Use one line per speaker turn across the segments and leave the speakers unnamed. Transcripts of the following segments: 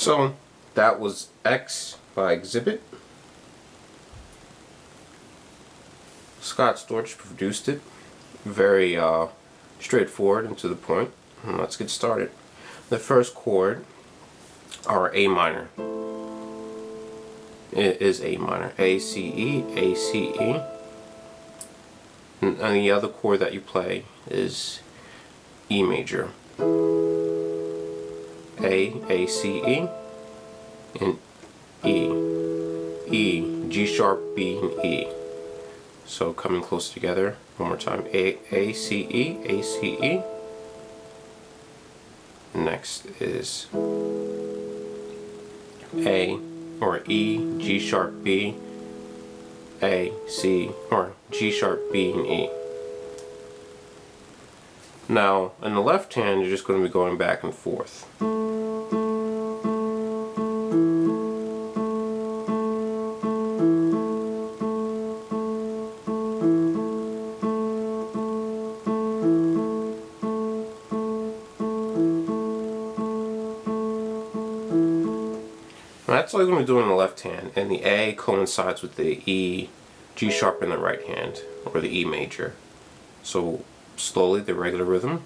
So that was X by Xzibit. Scott Storch produced it. Very uh, straightforward and to the point. Let's get started. The first chord are A minor. It is A minor. A, C, E, A, C, E. And the other chord that you play is E major. A, A, C, E, and E. E, G sharp, B, and E. So coming close together, one more time. A, A, C, E, A, C, E. Next is A, or E, G sharp, B, A, C, or G sharp, B, and E. Now, in the left hand, you're just going to be going back and forth. that's all you're going to do in the left hand, and the A coincides with the E, G sharp in the right hand, or the E major. So slowly, the regular rhythm.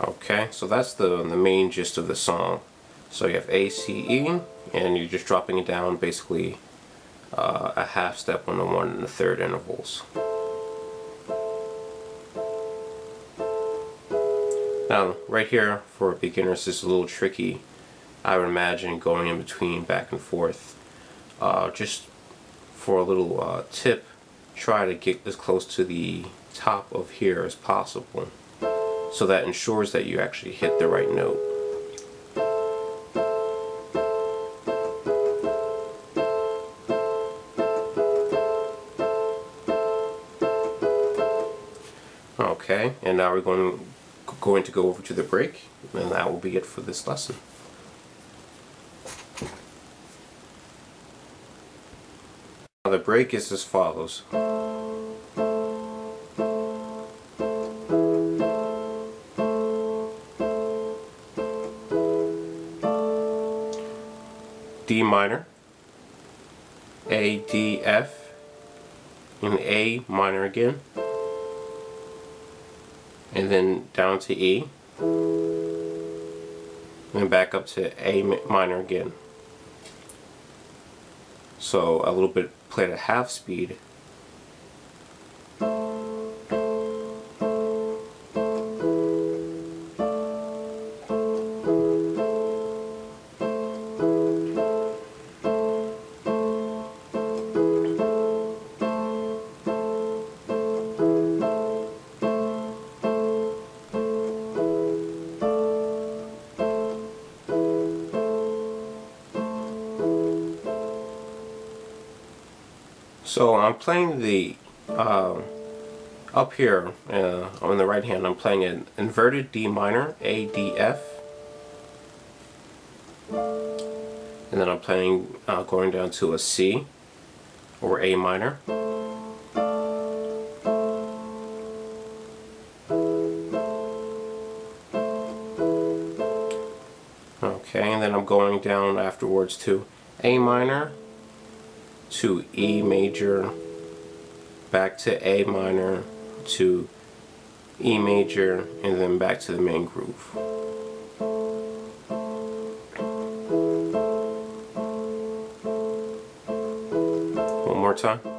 Okay, so that's the, the main gist of the song. So you have A, C, E, and you're just dropping it down basically uh, a half step on the one and the third intervals. Now, right here, for beginners, this is a little tricky. I would imagine going in between back and forth. Uh, just for a little uh, tip, try to get as close to the top of here as possible. So that ensures that you actually hit the right note. Okay, and now we're going going to go over to the break, and that will be it for this lesson. Now the break is as follows. D minor, A, D, F, and A minor again and then down to E. And back up to A minor again. So a little bit played at half speed So I'm playing the, uh, up here uh, on the right hand, I'm playing an inverted D minor, A, D, F. And then I'm playing, uh, going down to a C, or A minor. Okay, and then I'm going down afterwards to A minor, to E major, back to A minor, to E major, and then back to the main groove. One more time.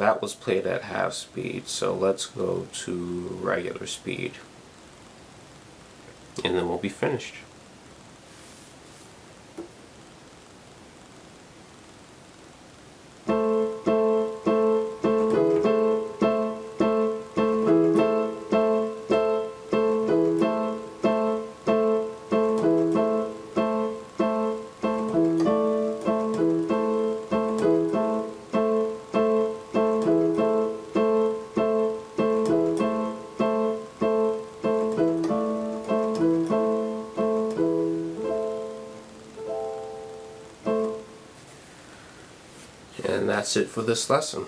That was played at half speed, so let's go to regular speed. And then we'll be finished. That's it for this lesson.